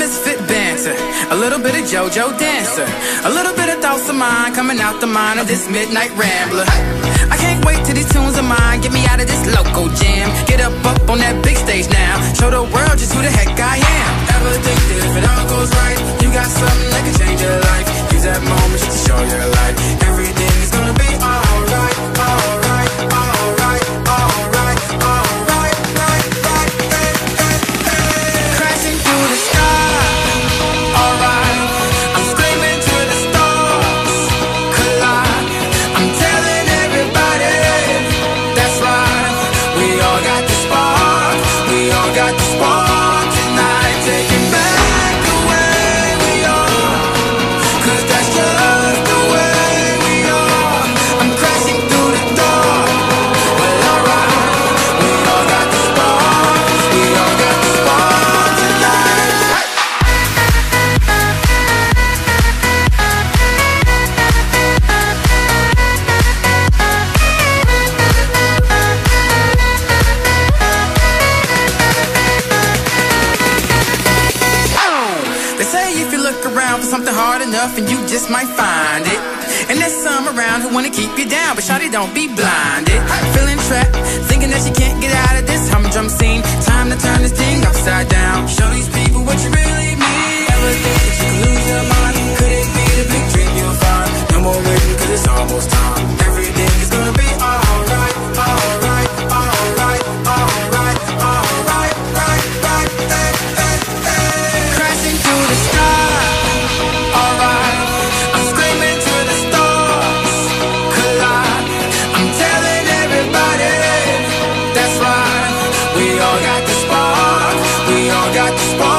misfit banter, a little bit of JoJo dancer, a little bit of thoughts of mine coming out the mind of this midnight rambler. I can't wait till these tunes tonight. Taking hard enough and you just might find it. And there's some around who wanna keep you down, but shawty don't be blinded. Feeling trapped, thinking that you can't get out of this humdrum scene. Time to turn this thing upside down. Show these people what you really mean. Ever think that you could lose your mind? Could it be the big dream you'll find? No more waiting, cause it's almost got the spark.